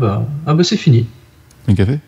Ah bah, ah bah c'est fini. Un café?